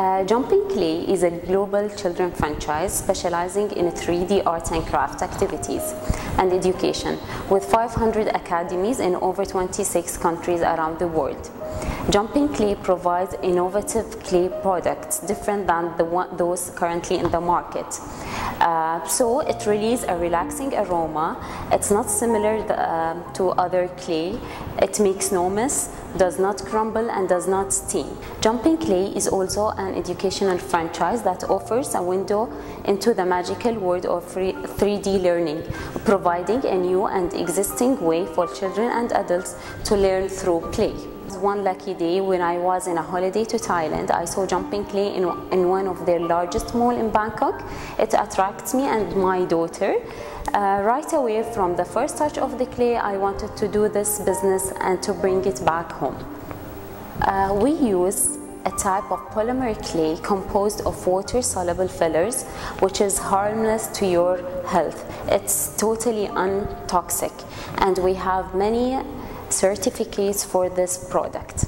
Uh, Jumping Clay is a global children franchise specializing in 3D art and craft activities and education with 500 academies in over 26 countries around the world. Jumping Clay provides innovative clay products different than the one, those currently in the market. Uh, so it releases a relaxing aroma. It's not similar the, uh, to other clay. It makes no mess, does not crumble and does not steam. Jumping Clay is also an educational franchise that offers a window into the magical world of 3D learning, providing a new and existing way for children and adults to learn through play. One lucky day when I was in a holiday to Thailand, I saw jumping clay in, in one of their largest mall in Bangkok. It attracts me and my daughter. Uh, right away from the first touch of the clay, I wanted to do this business and to bring it back home. Uh, we use a type of polymer clay composed of water-soluble fillers, which is harmless to your health. It's totally untoxic, and we have many certificates for this product.